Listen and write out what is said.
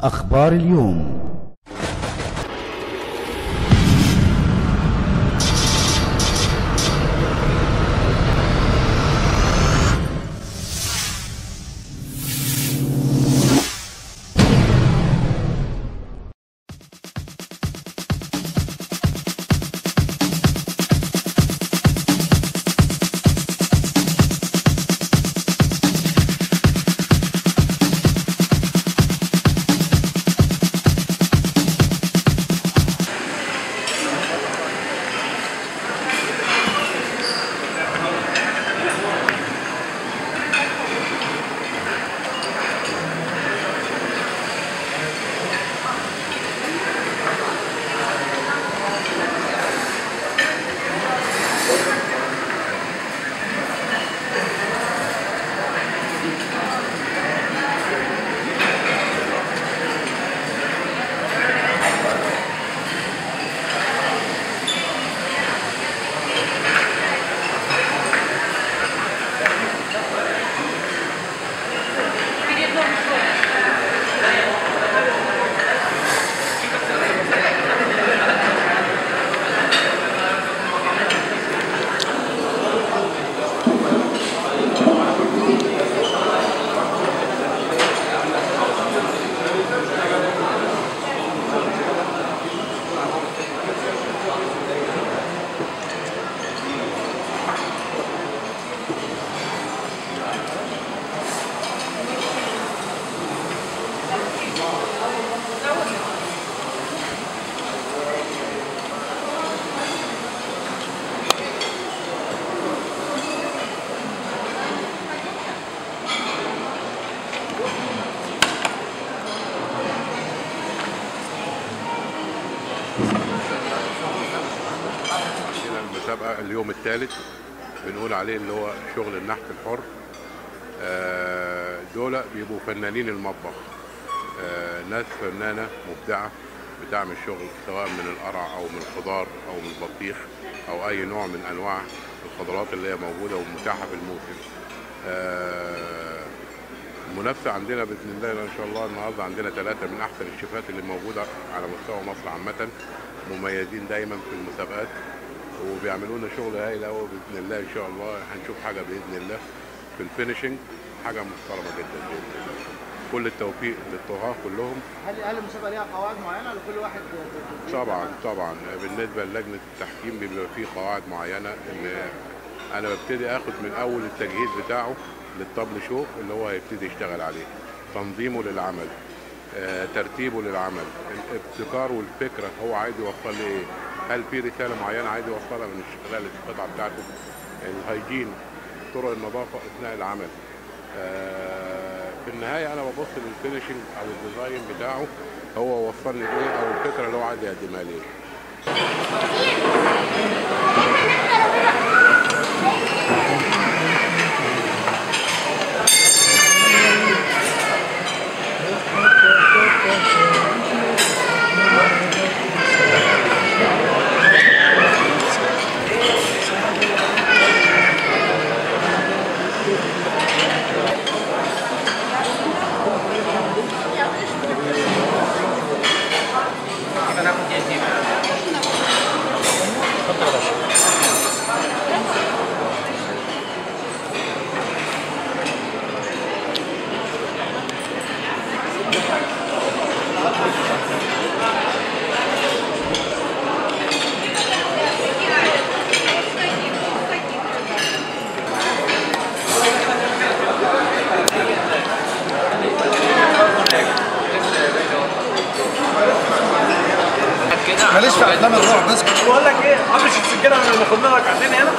أخبار اليوم. عندنا المسابقة اليوم الثالث بنقول عليه اللي هو شغل النحت الحر. آه، دول بيبقوا فنانين المطبخ. آه، ناس فنانة مبدعة بتعمل شغل سواء من القرع أو من الخضار أو من البطيخ أو أي نوع من أنواع الخضروات اللي هي موجودة ومتاحة في الموسم. آه، المنافسة عندنا بإذن الله إن شاء الله النهاردة عندنا ثلاثة من أحسن الشيفات اللي موجودة على مستوى مصر عامة. مميزين دايما في المسابقات. وبيعملوا لنا شغل هايل قوي بإذن الله إن شاء الله. هنشوف حاجة بإذن الله في الفينشنج حاجة محترمة جدا بإذن الله. كل التوفيق للطغاه كلهم. هل هل المسابقة ليها قواعد معينة لكل واحد طبعا طبعا. بالنسبة للجنة التحكيم بيبقى فيه قواعد معينة إن أنا ببتدي آخد من أول التجهيز بتاعه للطبل شو اللي هو هيبتدي يشتغل عليه. تنظيمه للعمل آه، ترتيبه للعمل الابتكار والفكرة هو عايز يوصل لي إيه هل في رسالة معينة عايز يوصلها من خلال القطعة بتاعته؟ ال hygiene طرق النظافة أثناء العمل. آه، في النهاية أنا ببص لل finishing أو ال design بتاعه هو وصلني لإيه أو الفكرة اللي هو عايز يقدمها لي ماليش في افلام الرعب بس. بقول لك إيه قبل أنا ناخد لنا ركعتين هنا.